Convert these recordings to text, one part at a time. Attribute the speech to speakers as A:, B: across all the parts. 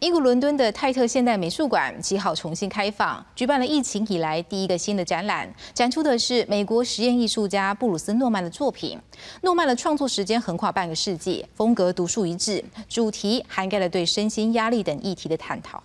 A: 英国伦敦的泰特现代美术馆七号重新开放，举办了疫情以来第一个新的展览，展出的是美国实验艺术家布鲁斯诺曼的作品。诺曼的创作时间横跨半个世纪，风格独树一帜，主题涵盖了对身心压力等议题的探讨。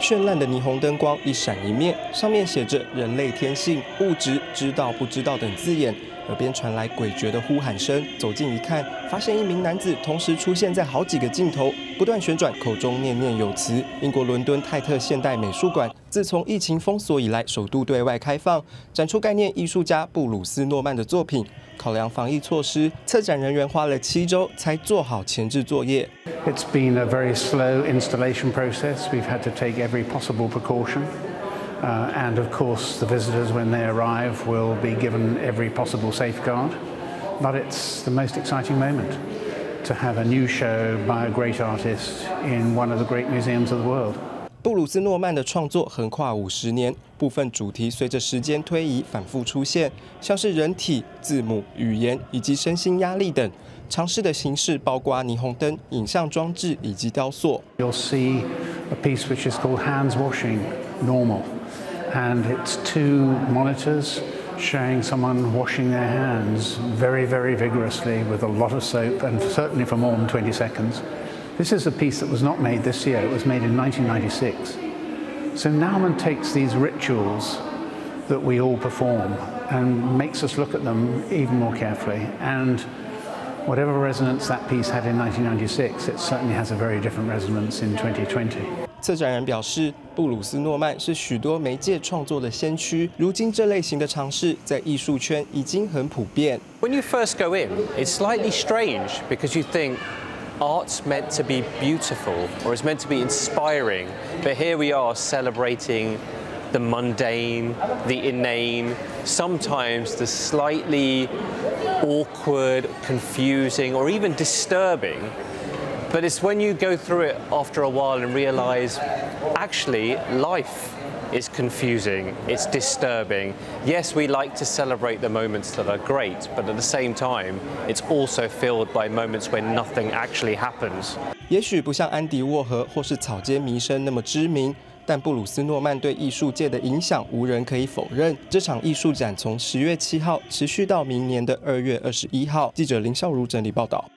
B: 绚烂的霓虹灯光一闪一灭，上面写着“人类天性、物质、知道不知道”等字眼。耳边传来诡谲的呼喊声，走近一看，发现一名男子同时出现在好几个镜头，不断旋转，口中念念有词。英国伦敦泰特现代美术馆自从疫情封锁以来，首度对外开放，展出概念艺术家布鲁斯诺曼的作品。考量防疫措施，策展人员花了七周才做好前置作业。
C: It's been a very slow installation process. We've had to take every possible precaution. Uh, and of course, the visitors, when they arrive, will be given every possible safeguard. But it's the most exciting moment to have a new show by a great artist in one of the great museums of the world.
B: 布鲁斯诺曼的创作横跨五十年，部分主题随着时间推移反复出现，像是人体、字母、语言以及身心压力等。尝试的形式包括霓虹灯、影像装置以及雕塑。
C: You'll see a piece which is called Hands Washing Normal. and it's two monitors showing someone washing their hands very, very vigorously with a lot of soap and certainly for more than 20 seconds. This is a piece that was not made this year, it was made in 1996. So Nauman takes these rituals that we all perform and makes us look at them even more carefully. And whatever resonance that piece had in 1996, it certainly has a very different resonance in 2020.
B: 策展人表示，布鲁斯诺曼是许多媒介创作的先驱。如今这类型的尝试在艺术圈已经很普遍。
D: When you first go in, it's slightly strange because you think art's meant to be beautiful or it's meant to be inspiring, but here we are celebrating the mundane, the inane, sometimes the slightly awkward, confusing, or even disturbing. But it's when you go through it after a while and realize actually life is confusing, it's disturbing. Yes, we like to celebrate the moments that are great, but at the same time, it's also filled by moments when nothing actually happens.
B: 也许不像安迪沃荷或是草间弥生那么知名，但布鲁斯诺曼对艺术界的影响无人可以否认。这场艺术展从十月七号持续到明年的二月二十一号。记者林孝如整理报道。